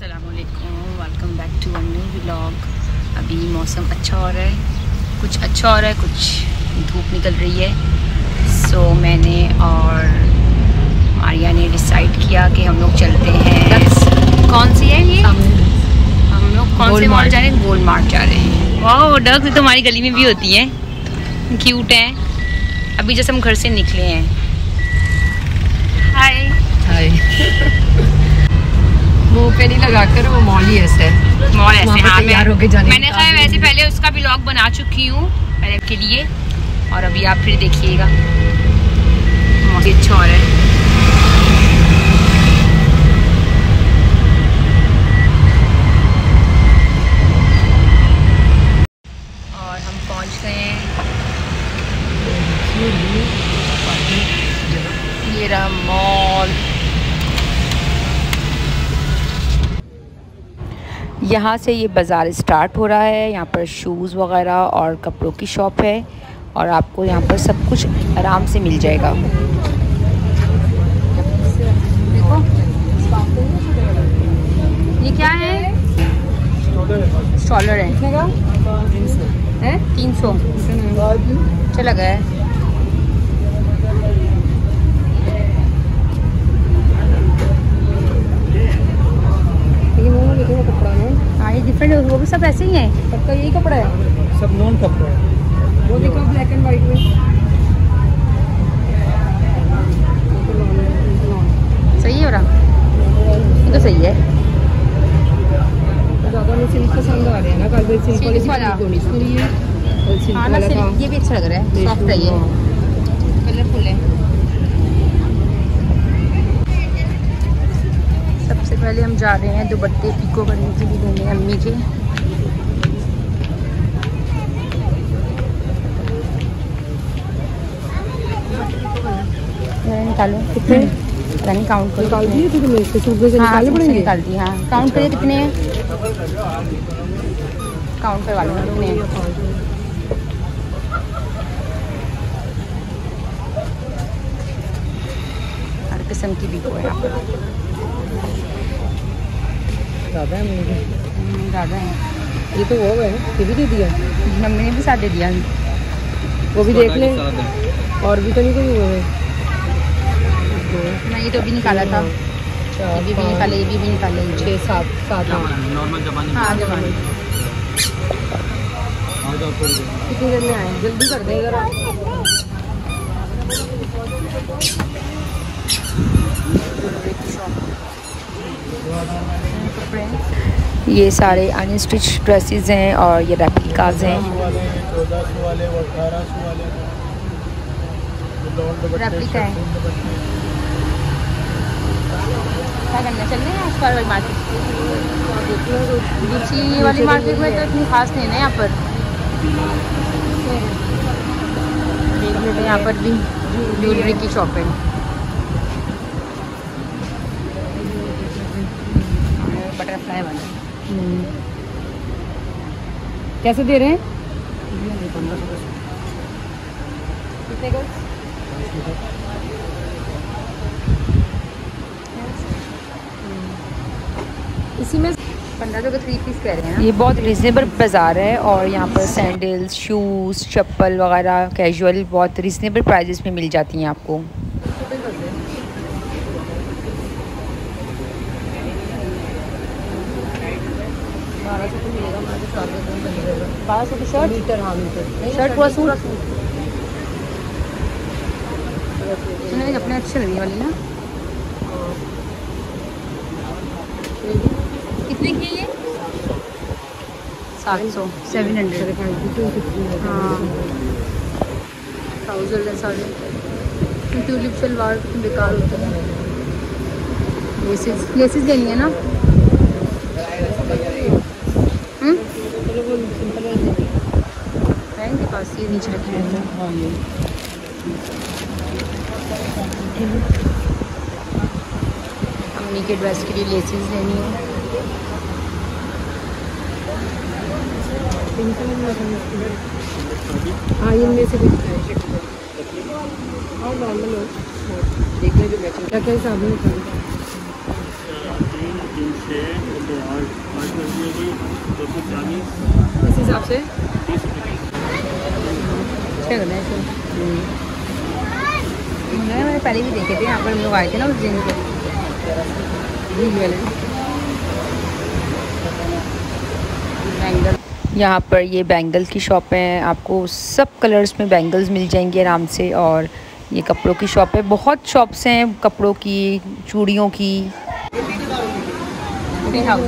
Welcome back to a new vlog अभी मौसम अच्छा हो रहा है। कुछ अच्छा हो रहा है कुछ धूप निकल रही है। सो so, मैंने और मारिया ने डिसाइड किया कि हम लोग चलते हैं। कौन सी है ये? हम लोग कौन से मॉल जा रहे हैं? गोल्ड मार्ट जा रहे हैं। वाह डग तो हमारी गली में भी होती हैं। क्यूट हैं। अभी जैसे हम घर से निकले हैं। हाय हाय वो पे नहीं लगाकर वो मॉल ही ऐसे है। मॉल ऐसे हाँ मैं होके जाने मैंने कहा वैसे पहले उसका भी लॉग बना चुकी हूँ पहले के लिए और अभी आप फिर देखिएगा। अच्छा हो रहा है। और हम पहुँच गए हैं। ये रहा मॉल यहाँ से ये बाज़ार स्टार्ट हो रहा है। यहाँ पर शूज़ वगैरह और कपड़ों की शॉप है और आपको यहाँ पर सब कुछ आराम से मिल जाएगा। देखो। ये क्या है? स्टॉलर है। है? तीन सौ। अच्छा लगा है हाँ ये डिफरेंट वो भी सब ऐसे ही हैं। सबका यही कपड़ा है? सब नॉन कपड़ा है। वो देखो ब्लैक एंड व्हाइट में। सही है रहा ये तो सही है। ज़्यादा सिल्क पसंद आ रहे हैं ना कल सिल्क वाली वाला। सिल्क हाँ ये भी अच्छा लग रहा है सॉफ्ट है ये। कलरफुल है। सबसे पहले हम जा रहे हैं दुपट्टे पिको करने के लिए देंगे अम्मी के। मैंने निकालो? कितने? नहीं काउंट करो निकाल दिए थे तुमने से हाँ निकालने पड़ेंगे? निकाल दी हाँ। काउंट करिए कितने हैं? काउंट करवा लो कितने हर किस्म की बिको है। यहाँ पर ज़्यादा है मुझे हम्म, ज़्यादा है। ये तो वो है ये भी दे दिया मम्मी ने भी साथ दे दिया वो भी देख लें। और भी तो नहीं कोई वो है? मैं ये तो भी निकाला था। ये भी, भी निकाले ये भी, भी निकाले छः सात सात नॉर्मल जमाने हाँ जमाने। कितनी देर में आए? जल्दी कर दें जरा। ये सारे अनस्टिच ड्रेसेस हैं और ये रेप्लिकाज हैं। रेप्लिका है। क्या करना चल रहे हैं पर मार्केट दूसरी वाली मार्केट में तो इतनी खास नहीं है यहाँ पर। देख लेते हैं यहाँ पर भी ज्वेलरी की शॉप है वाला। कैसे दे रहे हैं? कितने का? इसी में पंद्रह सौ का थ्री पीस कह रहे हैं ये बहुत रिजनेबल बाज़ार है और यहाँ पर सैंडल्स शूज़ चप्पल वगैरह कैजुअल बहुत रिजनेबल प्राइजेस में मिल जाती हैं आपको। बारह सौ की शर्ट? मीटर हाँ मीटर। शर्ट पूरा सूट? सुनिए अपने अच्छी लग रही वाली ना। कितने की है ये? सात सौ सेवन हंड्रेड हाँ। ट्राउज़र है सारे। ट्यूलिप शलवार बेकार होते हैं। लेसेस लेसेस लेनी है ना हम्म? है इनके पास ये नीचे रखी है। हाँ ये। अम्मी के ड्रेस के लिए लेसेस लेनी है। हाँ इनमें से और नॉर्मल हो? देख जो मैचिंग क्या क्या हिसाब में है इस हिसाब से? मैंने पहले भी देखे थे यहाँ पर हम लोग आए थे ना उस को यहाँ पर ये बैंगल की शॉप है। आपको सब कलर्स में बैंगल्स मिल जाएँगे आराम से और ये कपड़ों की शॉप है। बहुत शॉप्स हैं कपड़ों की, चूड़ियों की। हाँ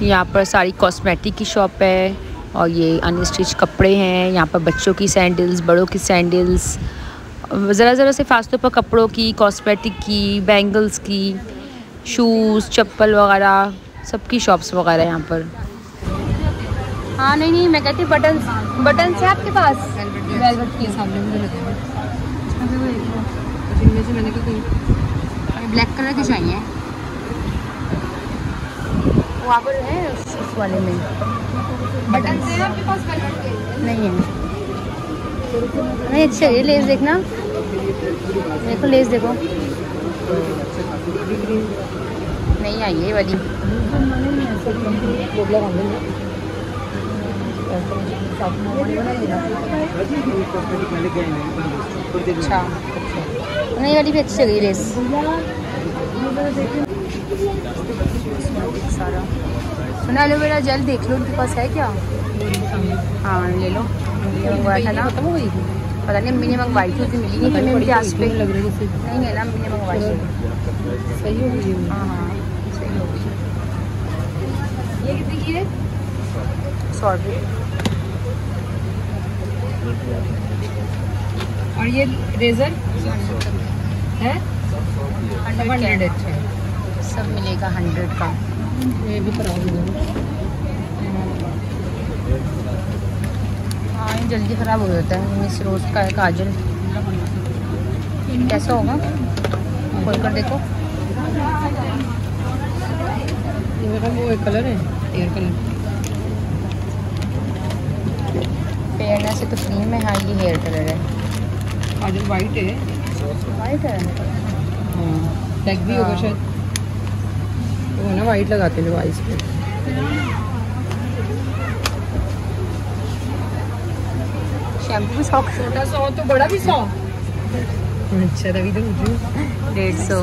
है यहाँ पर सारी कॉस्मेटिक की शॉप है और ये अनस्टिच कपड़े हैं। यहाँ पर बच्चों की सैंडल्स बड़ों की सैंडल्स ज़रा ज़रा से फासलों पर कपड़ों की कॉस्मेटिक की बैंगल्स की शूज़ चप्पल वगैरह सबकी शॉप्स वगैरह यहाँ पर। हाँ नहीं नहीं मैं कहती बटन बटन से आपके पास? वेलवेट के सामने मुझे लगे हुए इनमें से मैंने कहा कोई ब्लैक कलर की चाहिए। है उस उस वाले में। बटन से आपके पास नहीं है। नहीं अच्छे है लेस देखना। देखो लेस देखो। नहीं आई है ये वाली। अच्छा। नहीं वाली भी अच्छी लगी लेस सारा सुना एलोवेरा जेल देख लो उनके पास है क्या? हाँ ले लो। मंगवाया था ना। पता नहीं अम्मी ने मंगवाई थी उस मिली नहीं थी मेरे प्यास पे। लग रही नहीं है ना अम्मी ने मंगवाई थी। सही हो गई। हाँ हाँ सही हो गई। ये कितनी की है? सौ रुपये और ये रेजर? है। हंड्रेड अच्छा। सब मिलेगा हंड्रेड का। ये भी खराब हो हाँ ये जल्दी ख़राब हो जाता है। मिस रोज का है काजल। कैसा होगा? खोल कर देखो। ये मेरा वो एक कलर है एयर कलर फेयरनेस से तो क्रीम है हाँ ये हेयर कलर है। काजल वाइट है। वाइट है? हाँ ब्लैक भी होगा हाँ। शायद। वो ना वाइट लगाते हैं आइस पे। शैम्पू भी सौ छोटा सौ तो बड़ा भी सौ अच्छा तभी तो मुझे। डेढ़ सौ।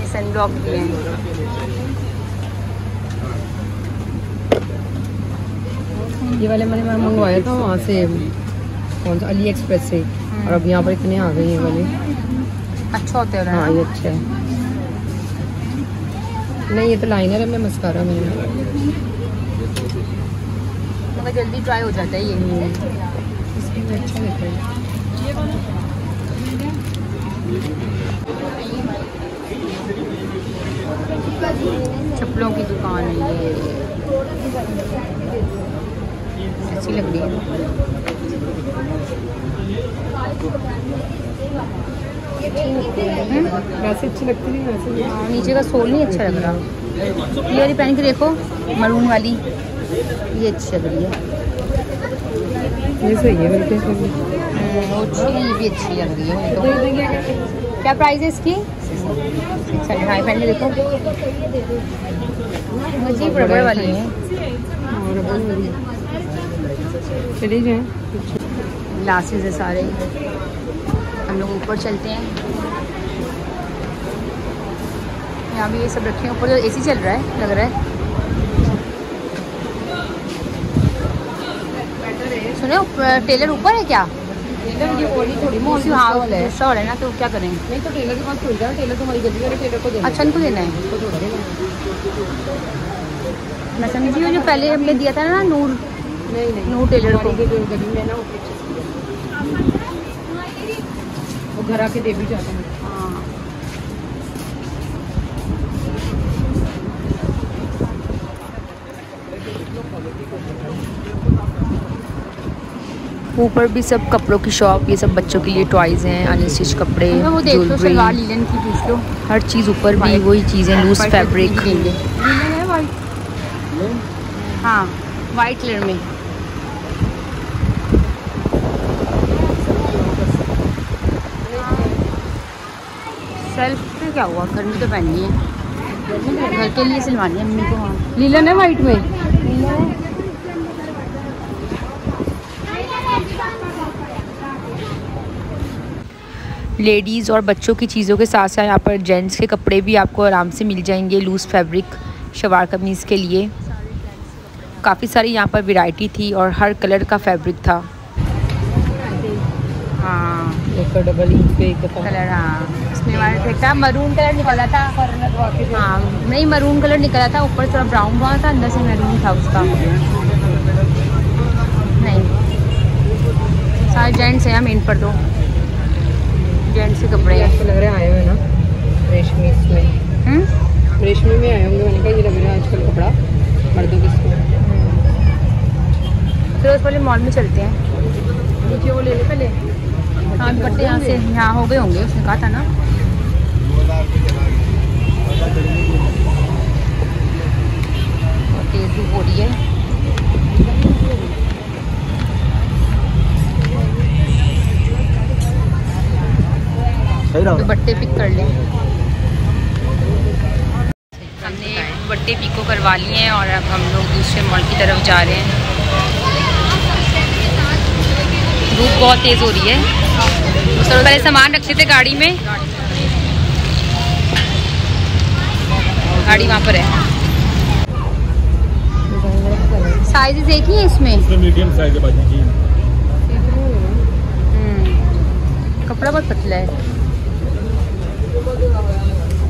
ये भी है। ये वाले मैंने मैं मंगवाया था वहाँ से कौन सा अली एक्सप्रेस से। और अब यहाँ पर इतने आ गए ये वाले। अच्छा होता है हाँ ये अच्छा है। नहीं ये तो लाइनर है मैं मस्कारा में मगर जल्दी ड्राई हो जाता है ये। इसमें भी अच्छा लगता है। चप्पलों की दुकान है ये। अच्छी लग रही है। वैसे अच्छी लगती नहीं वैसे हाँ, नीचे का सोल नहीं अच्छा लग रहा। ये वाली पहन के देखो मरून वाली। ये अच्छी लग रही है। ये सही है बल्कि अच्छी ये भी अच्छी लग रही है तो क्या प्राइस है। इसकी? अच्छा ढाई पहन के देखो। मुझे रबड़ वाली है। चली जाए ग्लासेस है सारे। हम लोग ऊपर चलते हैं। यहाँ भी ये सब रखे हैं। ऊपर तो एसी चल रहा है लग रहा है। सुने टेलर ऊपर है क्या? ये थोड़ी मोटी हाँ है। ना तो क्या करें? नहीं तो टेलर के पास खुल जाए टेलर तुम्हारी करे टेलर को दे अच्छा इनको देना है। देना मैं समझी जो पहले हमने दिया था ना नूर। नहीं नहीं। नूर टेलर को। है ना वो घर आके दे भी जाते हाँ। ऊपर भी सब कपड़ों की शॉप ये सब बच्चों के लिए टॉयज हैं अनस्टिच कपड़े वो देख लो ज्वेलरी सलवार लीलन की पूछ लो। हर चीज़ ऊपर भी वही चीज़ें लूज फैब्रिक है वाइट हाँ वाइट कलर में। सेल्फ में क्या हुआ? गर्मी तो पहननी है। घर के लिए सिलवानी है मम्मी को हाँ। लीलन है वाइट में? लेडीज़ और बच्चों की चीज़ों के साथ साथ यहाँ पर जेंट्स के कपड़े भी आपको आराम से मिल जाएँगे लूज़ फैब्रिक शवार कमीज़ के लिए। काफ़ी सारी यहाँ पर वैरायटी थी और हर कलर का फैब्रिक था। हाँ। डबल इंच पे एक का कलर हाँ। इसमें हमारा ठीक था मरून कलर निकला था। हाँ नहीं मरून कलर निकला था ऊपर थोड़ा ब्राउन हुआ था अंदर से मरून था उसका। नहीं। सारे जेंट्स हैं मेन पर तो जेंट्स के कपड़े। हैं आपको लग रहा है आए हुए ना? रेशमी इसमें। हम्म? रेशमी में आए होंगे मैंने कहा ये लग रहा है आजकल कपड़ा मर्दों के इसमें। फिर उस वाले मॉल में चलते हैं। नीचे वो ले ले पहले। हाँ दुपट्टे यहाँ से यहाँ हो गए होंगे उसने कहा था ना। तेज धूप हो रही है। दुपट्टे पिक कर लें। हमने दुपट्टे पिको करवा लिए हैं और अब हम लोग दूसरे मॉल की तरफ़ जा रहे हैं। धूप बहुत तेज़ हो रही है। तो पहले सामान रखे थे गाड़ी में। गाड़ी वहाँ पर है। साइजेस एक ही है इसमें? मीडियम साइज़ है जी कपड़ा बहुत पतला है।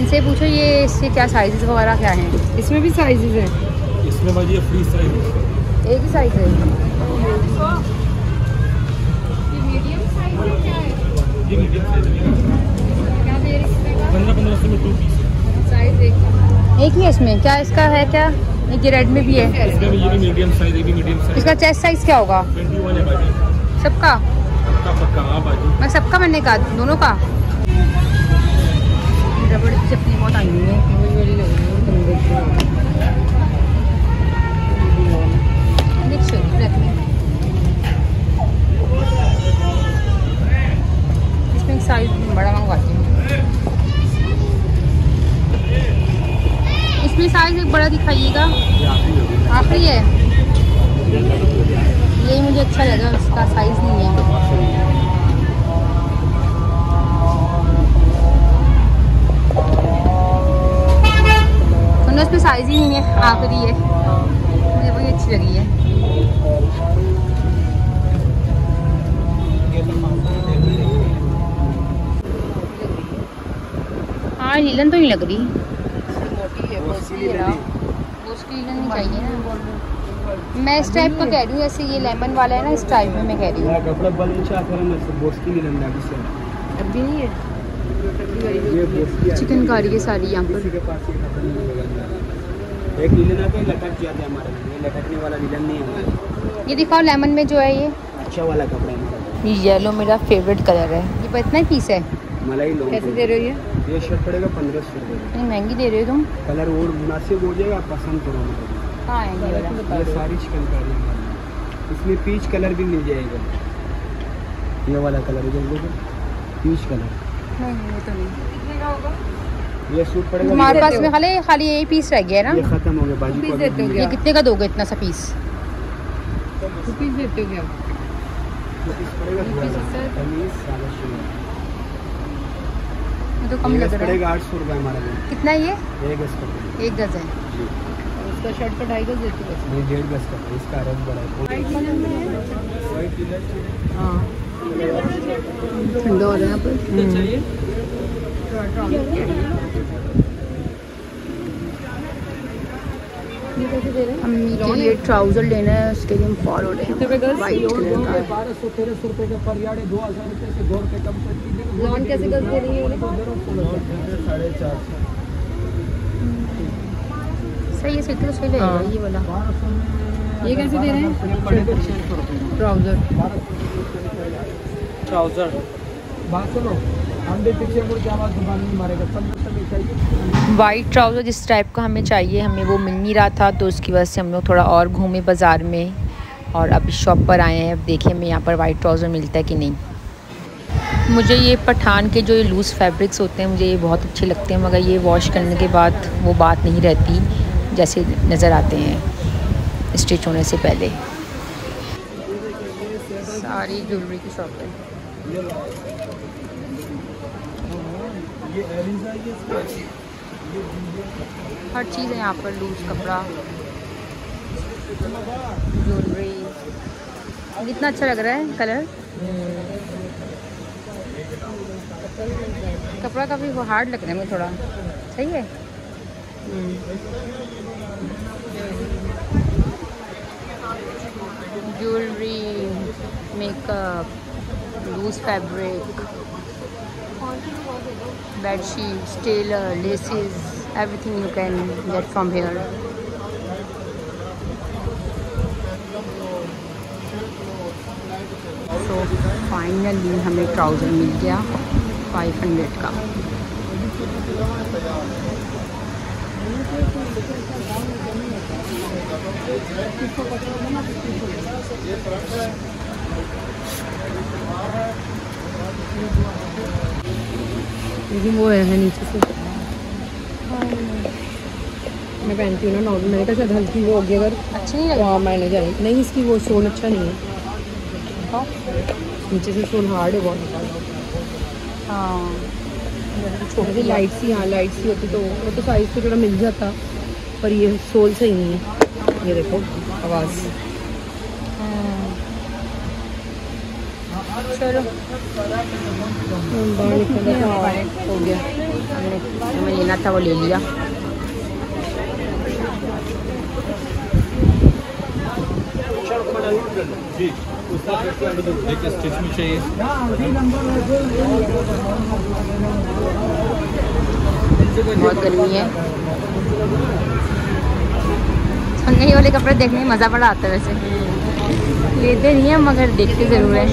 इनसे पूछो ये इसके क्या साइजेस वगैरह क्या हैं? इसमें भी साइजेस हैं। इसमें बाजी ये फ्री साइज़ एक ही साइज़ है। ये मीडियम साइज़ है टू पीस साइज़ एक। एक ही है इसमें? क्या इसका है क्या? एक रेड में भी है। इसमें भी ये भी मीडियम साइज़ है भी मीडियम साइज़ इसका चेस्ट साइज़ क्या होगा? ट्वेंटी वन है बाजी सबका? पक्का पक्का हाँ बाजी मैं सबका मैंने कहा दोनों का? रबड़ की बहुत आई है। साइज़ बड़ा मंगवाती हूँ। इसमें साइज़ एक बड़ा दिखाइएगा। आखिरी है। यही मुझे अच्छा लगा उसका साइज़ नहीं है। सुनो इसमें साइज़ ही नहीं है आखिरी है। मुझे वही अच्छी लगी है। हाँ लीलन तो नहीं लग रही। उसकी लीलन नहीं चाहिए ना। मैं इस टाइप का कह रही हूँ जैसे ये लेमन वाला है ना इस टाइप में मैं कह रही हूँ। अभी नहीं है। ये बोस्की चिकन कारी है सारी यहाँ पर। नहीं एक लटक ये लटकने वाला लीलन नहीं है ये दिखाओ लेमन में जो है ये। अच्छा वाला कपड़ा है। ये येलो मेरा फेवरेट कलर है। ये पर इतना पीस है। मलाई लो कैसे दे रहे हो? ये ये शर्ट पड़ेगा पंद्रह सौ रुपये इतनी महँगी दे रहे हो तुम। कलर और मुनासिब हो जाएगा पसंद करो। है ये सारी चिकनकारी है। इसमें पीच कलर भी मिल जाएगा। ये वाला कलर है पीच कलर नहीं ये तो नहीं। ये सूट पड़ेगा। हमारे पास में खाली खाली यही पीस रह गया है ये ना खत्म हो गया बाजू पीस को देते हो ये कितने का दोगे इतना सा पीस देते हो क्या? पीस पड़ेगा सा। है? कमीज सादा शुरू। ये तो कम लग रहा है। पड़ेगा आठ सौ रुपये हमारा कितना है ये? एक गज का। एक गज है। उसका शर्ट का ढाई गज देते हो। बस डेढ़ गज का। इसका रंग बड़ा है। हाँ। ठंडा हो रहा है यहाँ पर अम्मी के लिए ट्राउज़र लेना है उसके लिए हम फॉर हो रहे हैं। वाइट कलर का बारह सौ तेरह सौ रुपये का पर यार्ड है? दो हज़ार रुपये से दो रुपये कम कर लॉन कैसे गज दे रही है साढ़े चार सौ सही है सीट सही लगेगा हाँ। ये वाला। ये कैसे दे रहे हैं? ट्राउज़र। ट्राउज़र। बात सुनो वाइट ट्राउज़र जिस टाइप का हमें चाहिए हमें वो मिल नहीं रहा था तो उसकी वजह से हम लोग थोड़ा और घूमे बाज़ार में और अभी शॉप पर आए हैं। अब देखें हमें यहाँ पर वाइट ट्राउज़र मिलता है कि नहीं। मुझे ये पठान के जो ये लूज़ फैब्रिक्स होते हैं मुझे ये बहुत अच्छे लगते हैं मगर ये वॉश करने के बाद वो बात नहीं रहती जैसे नज़र आते हैं। स्टिच होने से पहले। सारी ज्वेलरी की शॉप है। हर चीज़ है यहाँ पर लूज कपड़ा ज्वेलरी कितना अच्छा लग रहा है कलर कपड़ा काफ़ी हार्ड लग रहा है मुझे थोड़ा। सही है? Jewellery makeup loose fabric bed tailor laces everything you can get from here so finally हमें ट्राउज़र मिल गया 500 का। लेकिन वो है नीचे से मैं पहनती हूँ ना नॉर्मल मैंने कहा शायद हल्की वो होगी अगर। अच्छी नहीं हाँ मैंने जानी नहीं इसकी वो सोल अच्छा नहीं है। नीचे से सोल हार्ड है बहुत। हाँ। छोटी लाइट सी हाँ लाइट सी होती तो वो तो साइज़ तो थोड़ा मिल जाता पर ये सोल सही नहीं है। ये देखो आवाज़। चलो। बाहर निकलना था हो। गया। हमें लेना था वो ले लिया। बहुत गर्मी है। ठंडे वाले कपड़े देखने में मज़ा बड़ा आता है वैसे। लेते नहीं हैं मगर देखते ज़रूर है।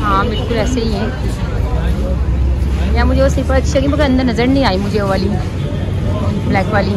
हाँ बिल्कुल ऐसे ही है। या मुझे वो स्लीपर अच्छी लगी, मगर अंदर नज़र नहीं आई मुझे वो वाली ब्लैक वाली।